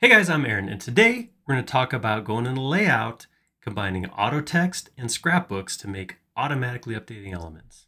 Hey guys, I'm Aaron, and today we're going to talk about going into layout, combining auto text and scrapbooks to make automatically updating elements.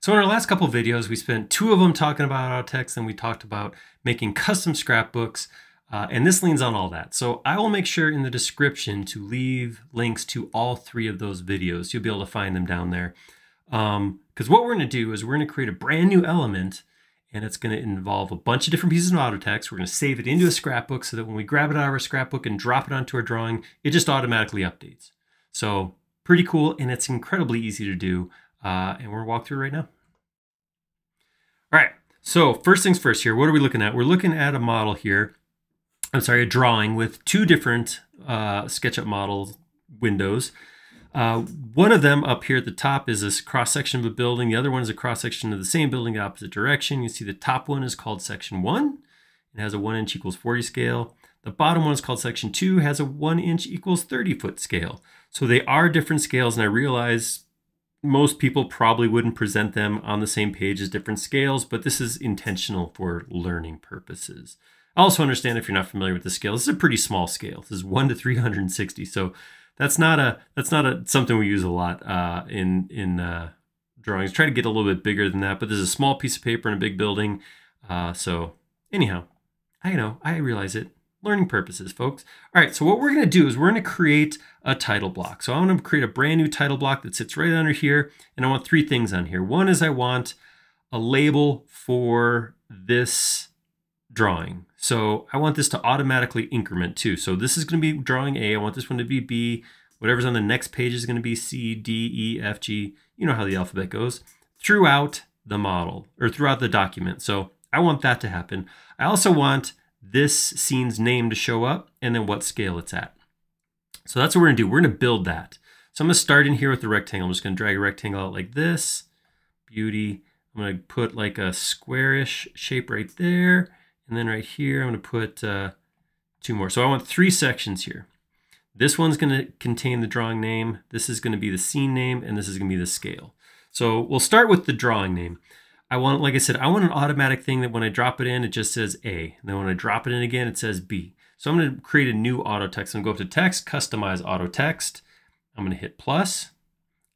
So in our last couple videos, we spent two of them talking about auto text, and we talked about making custom scrapbooks, uh, and this leans on all that. So I will make sure in the description to leave links to all three of those videos. You'll be able to find them down there. Because um, what we're going to do is we're going to create a brand new element and it's going to involve a bunch of different pieces of auto text. We're going to save it into a scrapbook so that when we grab it out of our scrapbook and drop it onto our drawing, it just automatically updates. So pretty cool and it's incredibly easy to do. Uh, and we're going to walk through right now. All right, so first things first here, what are we looking at? We're looking at a model here. I'm sorry, a drawing with two different uh, SketchUp model windows. Uh, one of them up here at the top is this cross section of a building. The other one is a cross section of the same building, the opposite direction. You see the top one is called section one. It has a one inch equals 40 scale. The bottom one is called section two, has a one inch equals 30 foot scale. So they are different scales. And I realize most people probably wouldn't present them on the same page as different scales, but this is intentional for learning purposes. I also understand if you're not familiar with the scale, this is a pretty small scale. This is 1 to 360. So that's not a that's not a something we use a lot uh, in in uh, drawings. Try to get a little bit bigger than that, but there's a small piece of paper in a big building. Uh, so anyhow, I know I realize it. Learning purposes, folks. All right, so what we're to do is we're to create a title block. So I want to create a brand new title block that sits right under here, and I want three things on here. One is I want a label for this drawing. So I want this to automatically increment too. So this is going to be drawing A. I want this one to be B. Whatever's on the next page is going to be C, D, E, F, G. You know how the alphabet goes throughout the model or throughout the document. So I want that to happen. I also want this scene's name to show up and then what scale it's at. So that's what we're going to do. We're going to build that. So I'm going to start in here with the rectangle. I'm just going to drag a rectangle out like this. Beauty. I'm going to put like a squarish shape right there. And then right here, I'm going to put uh, two more. So I want three sections here. This one's going to contain the drawing name. This is going to be the scene name, and this is going to be the scale. So we'll start with the drawing name. I want, like I said, I want an automatic thing that when I drop it in, it just says A. And then when I drop it in again, it says B. So I'm going to create a new auto text. I'm going to go up to text, customize auto text. I'm going to hit plus,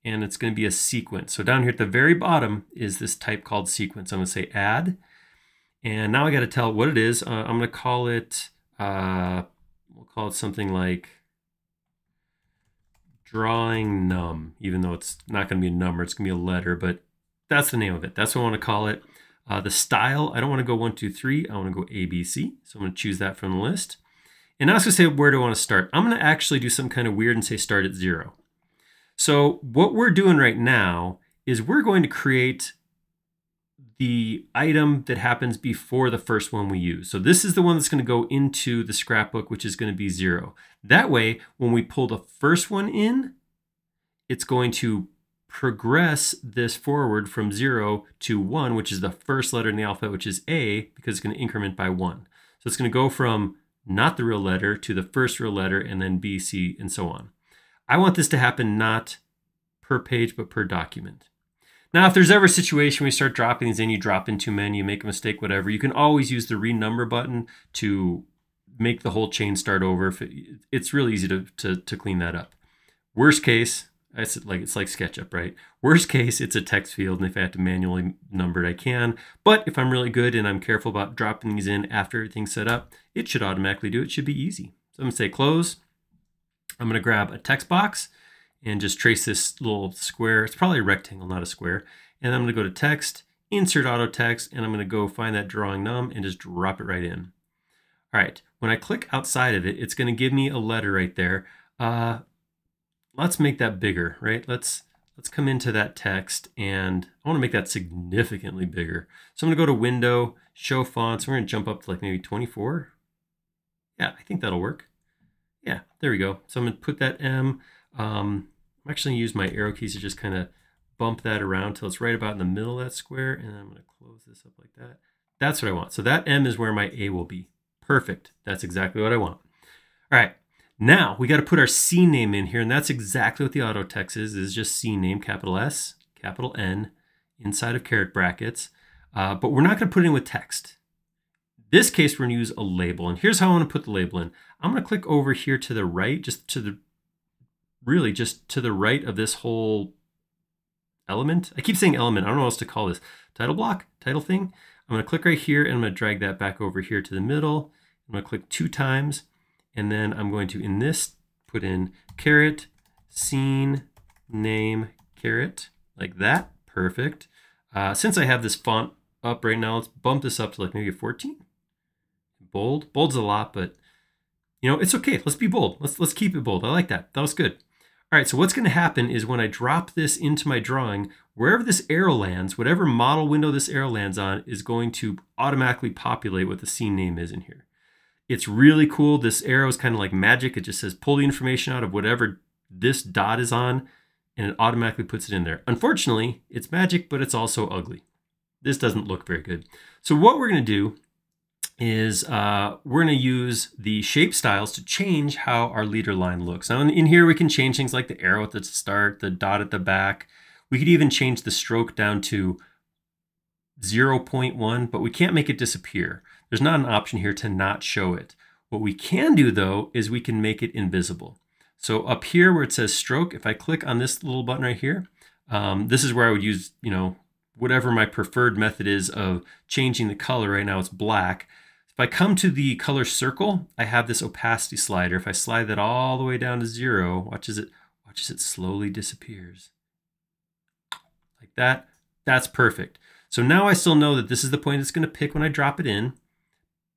and it's going to be a sequence. So down here at the very bottom is this type called sequence. I'm going to say add. And now I got to tell what it is. Uh, I'm going to call it, uh, we'll call it something like drawing num, even though it's not going to be a number, it's going to be a letter, but that's the name of it. That's what I want to call it. Uh, the style, I don't want to go one, two, three. I want to go A, B, C. So I'm going to choose that from the list. And now I was going to say, where do I want to start? I'm going to actually do some kind of weird and say start at zero. So what we're doing right now is we're going to create the item that happens before the first one we use. So this is the one that's going to go into the scrapbook, which is going to be zero. That way, when we pull the first one in, it's going to progress this forward from zero to one, which is the first letter in the alphabet, which is A, because it's going to increment by one. So it's going to go from not the real letter to the first real letter and then B, C, and so on. I want this to happen not per page, but per document. Now, if there's ever a situation where you start dropping these in, you drop in too many, you make a mistake, whatever, you can always use the renumber button to make the whole chain start over. if it's really easy to, to, to clean that up. Worst case, it's like it's like SketchUp, right? Worst case, it's a text field, and if I have to manually number it, I can. But if I'm really good and I'm careful about dropping these in after everything's set up, it should automatically do it. it should be easy. So I'm gonna say close. I'm gonna grab a text box and just trace this little square. It's probably a rectangle, not a square. And I'm going to go to text, insert auto text, and I'm going to go find that drawing num and just drop it right in. All right, when I click outside of it, it's going to give me a letter right there. Uh, let's make that bigger, right? Let's let's come into that text and I want to make that significantly bigger. So I'm going to go to Window, Show Fonts. We're going to jump up to like maybe 24. Yeah, I think that'll work. Yeah, there we go. So I'm going to put that M. Um, I'm actually to use my arrow keys to just kind of bump that around till it's right about in the middle of that square. And I'm going to close this up like that. That's what I want. So that M is where my A will be. Perfect. That's exactly what I want. All right. Now we got to put our scene name in here. And that's exactly what the auto text is, is just scene name, capital S, capital N, inside of caret brackets. uh, but we're not going to put it in with text. This case, we're going to use a label. And here's how I want to put the label in. I'm going to click over here to the right, just to the, really just to the right of this whole element. I keep saying element. I don't know what else to call this. Title block, title thing. I'm going to click right here and I'm going to drag that back over here to the middle. I'm going to click two times and then I'm going to, in this, put in caret scene name caret like that. Perfect. Uh, since I have this font up right now, let's bump this up to like maybe a 14. Bold. Bold's a lot, but you know, it's okay. Let's be bold. Let's let's keep it bold. I like that. That was good. All right, so what's going to happen is when I drop this into my drawing, wherever this arrow lands, whatever model window this arrow lands on is going to automatically populate what the scene name is in here. It's really cool. This arrow is kind of like magic. It just says pull the information out of whatever this dot is on and it automatically puts it in there. Unfortunately, it's magic, but it's also ugly. This doesn't look very good. So what we're going to do is uh, we're going to use the shape styles to change how our leader line looks. Now in, here we can change things like the arrow at the start, the dot at the back. We could even change the stroke down to 0.1, but we can't make it disappear. There's not an option here to not show it. What we can do though is we can make it invisible. So up here where it says stroke, if I click on this little button right here, um, this is where I would use, you know, whatever my preferred method is of changing the color. Right now it's black. If I come to the color circle, I have this opacity slider. If I slide that all the way down to zero, watch as it, watch as it slowly disappears. Like that, that's perfect. So now I still know that this is the point it's gonna pick when I drop it in,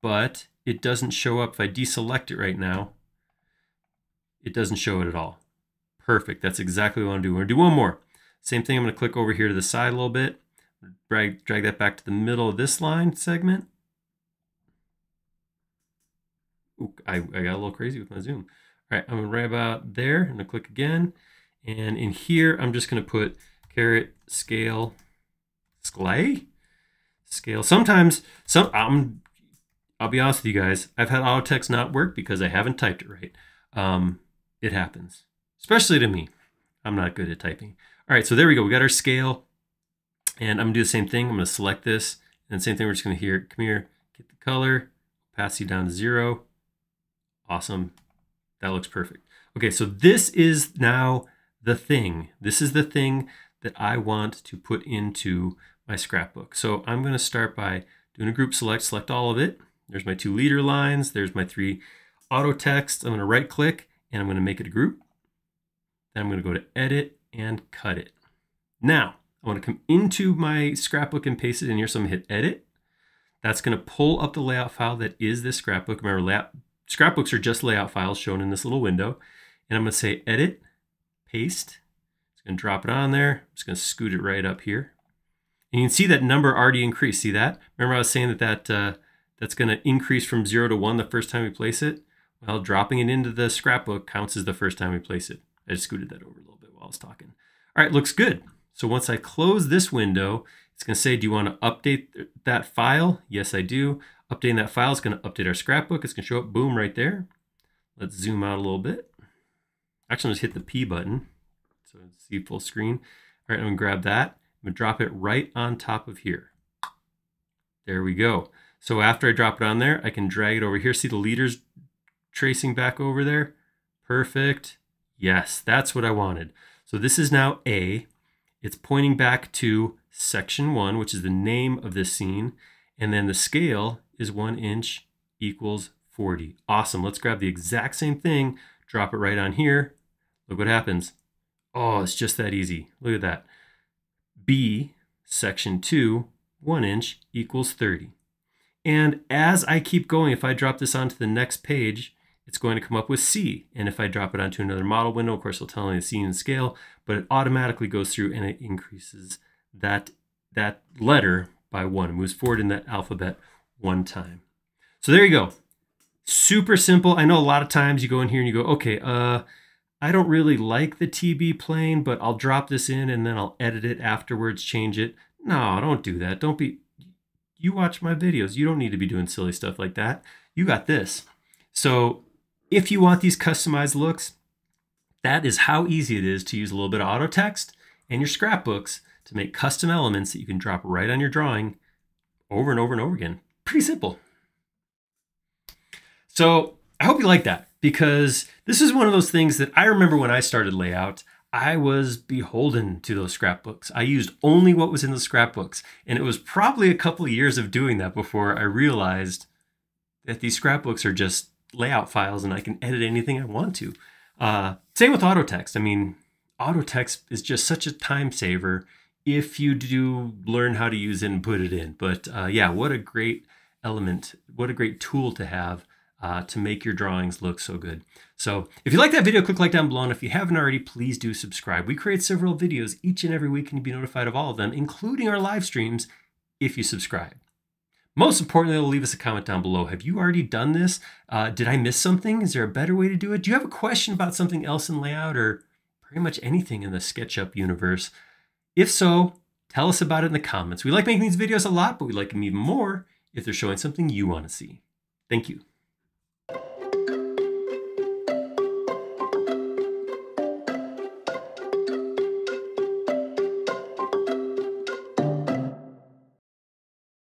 but it doesn't show up if I deselect it right now it doesn't show it at all. Perfect. That's exactly what I want to do. We're to do one more. Same thing. I'm going to click over here to the side a little bit. Drag, drag that back to the middle of this line segment. I, I got a little crazy with my zoom. All right, I'm to right about there. I'm to click again. And in here, I'm just to put caret scale sklay scale. Sometimes, some I'm, I'll be honest with you guys, I've had auto text not work because I haven't typed it right. Um, it happens, especially to me. I'm not good at typing. All right, so there we go. We got our scale. And I'm gonna do the same thing. I'm gonna select this. And same thing, we're just gonna hear, come here, get the color, opacity down to zero. Awesome. That looks perfect. Okay, so this is now the thing. This is the thing that I want to put into my scrapbook. So I'm gonna start by doing a group select, select all of it. There's my two leader lines. There's my three auto text. I'm gonna right click and I'm going to make it a group. Then I'm going to go to edit and cut it. Now, I want to come into my scrapbook and paste it in here. So I'm going to hit edit. That's going to pull up the layout file that is this scrapbook. Remember, layout, scrapbooks are just layout files shown in this little window. And I'm going to say edit, paste. It's going to drop it on there. I'm just going to scoot it right up here. And you can see that number already increased. See that? Remember I was saying that, that uh, that's going to increase from 0 to 1 the first time we place it? Well, dropping it into the scrapbook counts as the first time we place it. I just scooted that over a little bit while I was talking. All right, looks good. So once I close this window, it's going to say, do you want to update that file? Yes, I do. Updating that file is going to update our scrapbook. It's going to show up, boom, right there. Let's zoom out a little bit. Actually, I'm just hit the P button. So see full screen. All right, I'm going to grab that. I'm going to drop it right on top of here. There we go. So after I drop it on there, I can drag it over here. See the leaders tracing back over there. Perfect. Yes, that's what I wanted. So this is now A. It's pointing back to section one, which is the name of this scene. And then the scale is one inch equals 40. Awesome. Let's grab the exact same thing, drop it right on here. Look what happens. Oh, it's just that easy. Look at that. B, section two, one inch equals 30. And as I keep going, if I drop this onto the next page, it's going to come up with C. And if I drop it onto another model window, of course, it'll tell me the scene and scale, but it automatically goes through and it increases that, that letter by one. It moves forward in that alphabet one time. So there you go. Super simple. I know a lot of times you go in here and you go, okay, uh, I don't really like the TB plane, but I'll drop this in and then I'll edit it afterwards, change it. No, don't do that. Don't be, you watch my videos. You don't need to be doing silly stuff like that. You got this. So if you want these customized looks, that is how easy it is to use a little bit of auto text and your scrapbooks to make custom elements that you can drop right on your drawing over and over and over again. Pretty simple. So I hope you like that because this is one of those things that I remember when I started layout. I was beholden to those scrapbooks. I used only what was in the scrapbooks. And it was probably a couple of years of doing that before I realized that these scrapbooks are just layout files and I can edit anything I want to. Uh, same with auto text. I mean, auto text is just such a time saver if you do learn how to use it and put it in. But uh, yeah, what a great element, what a great tool to have uh, to make your drawings look so good. So if you like that video, click like down below. And if you haven't already, please do subscribe. We create several videos each and every week and you'll be notified of all of them, including our live streams if you subscribe. Most importantly, leave us a comment down below. Have you already done this? Uh, did I miss something? Is there a better way to do it? Do you have a question about something else in layout or pretty much anything in the SketchUp universe? If so, tell us about it in the comments. We like making these videos a lot, but we like them even more if they're showing something you want to see. Thank you.